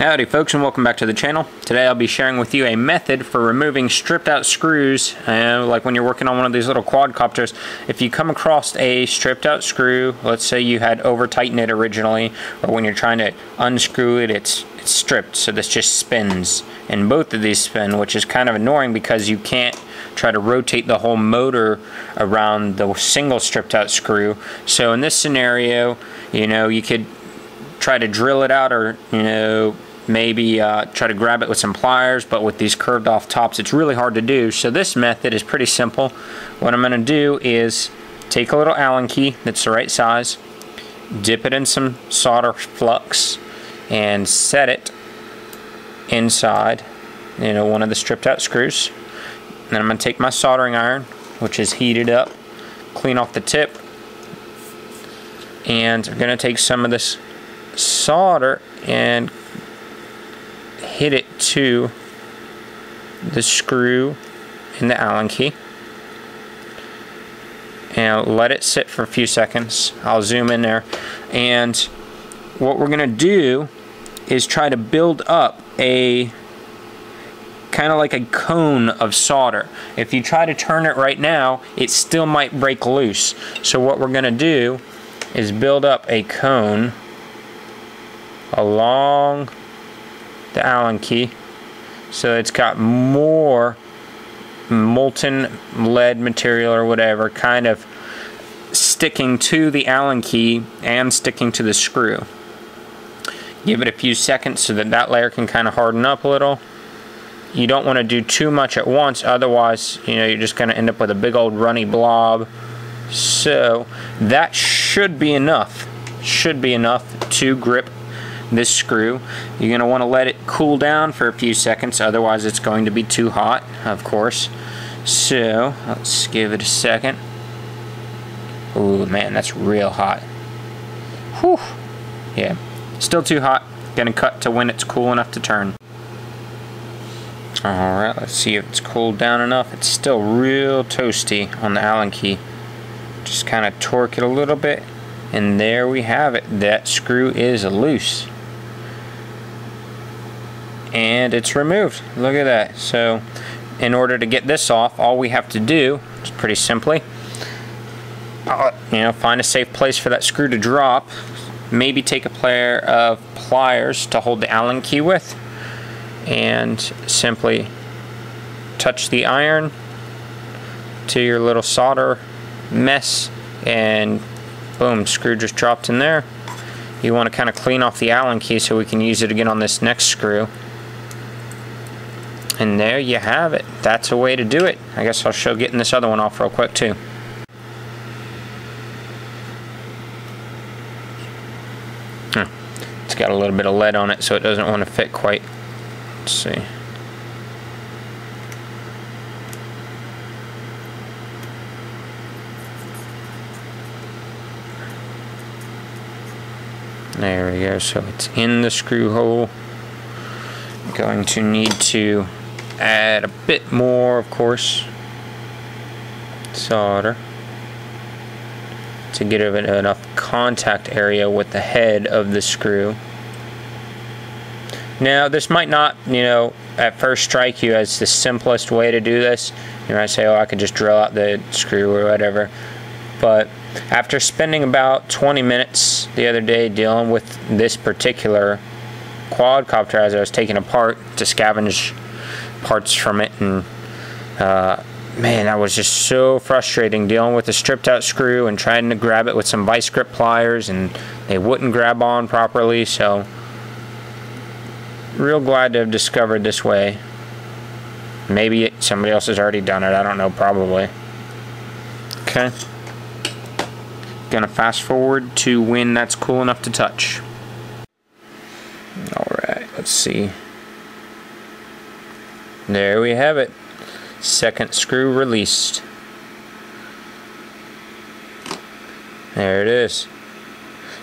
Howdy folks and welcome back to the channel. Today I'll be sharing with you a method for removing stripped out screws uh, like when you're working on one of these little quadcopters. If you come across a stripped out screw, let's say you had over tightened it originally or when you're trying to unscrew it it's, it's stripped so this just spins and both of these spin which is kind of annoying because you can't try to rotate the whole motor around the single stripped out screw. So in this scenario you know you could try to drill it out or you know maybe uh, try to grab it with some pliers, but with these curved off tops, it's really hard to do. So this method is pretty simple. What I'm going to do is take a little Allen key that's the right size, dip it in some solder flux, and set it inside, you know, one of the stripped out screws. And then I'm going to take my soldering iron, which is heated up, clean off the tip, and I'm going to take some of this solder and hit it to the screw in the Allen key and let it sit for a few seconds. I'll zoom in there and what we're gonna do is try to build up a kind of like a cone of solder. If you try to turn it right now, it still might break loose. So what we're gonna do is build up a cone along the Allen key. So it's got more molten lead material or whatever kind of sticking to the Allen key and sticking to the screw. Give it a few seconds so that that layer can kind of harden up a little. You don't want to do too much at once, otherwise, you know, you're just going to end up with a big old runny blob. So that should be enough. Should be enough to grip this screw. You're going to want to let it cool down for a few seconds, otherwise it's going to be too hot, of course. So, let's give it a second. Ooh, man, that's real hot. Whew. Yeah, still too hot. Gonna cut to when it's cool enough to turn. Alright, let's see if it's cooled down enough. It's still real toasty on the Allen key. Just kind of torque it a little bit. And there we have it. That screw is loose and it's removed. Look at that. So in order to get this off, all we have to do is pretty simply, you know, find a safe place for that screw to drop. Maybe take a pair of pliers to hold the Allen key with and simply touch the iron to your little solder mess and boom, screw just dropped in there. You want to kind of clean off the Allen key so we can use it again on this next screw. And there you have it. That's a way to do it. I guess I'll show getting this other one off real quick too. It's got a little bit of lead on it so it doesn't want to fit quite. Let's see. There we go, so it's in the screw hole. Going to need to add a bit more, of course, solder to get enough contact area with the head of the screw. Now, this might not, you know, at first strike you as the simplest way to do this. You might say, oh, I could just drill out the screw or whatever. But after spending about 20 minutes the other day dealing with this particular quadcopter as I was taking apart to scavenge parts from it and uh, man that was just so frustrating dealing with a stripped out screw and trying to grab it with some vice grip pliers and they wouldn't grab on properly so real glad to have discovered this way. Maybe somebody else has already done it I don't know probably. Okay. Gonna fast forward to when that's cool enough to touch. Alright let's see there we have it. Second screw released. There it is.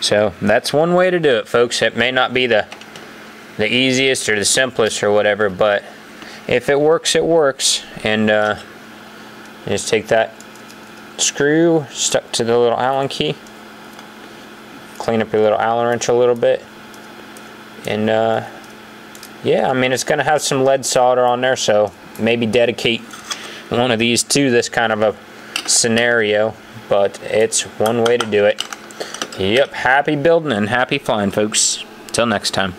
So that's one way to do it, folks. It may not be the the easiest or the simplest or whatever, but if it works, it works. And uh, just take that screw stuck to the little Allen key. Clean up your little Allen wrench a little bit. And uh, yeah, I mean, it's going to have some lead solder on there, so maybe dedicate one of these to this kind of a scenario, but it's one way to do it. Yep, happy building and happy flying, folks. Till next time.